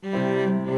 Música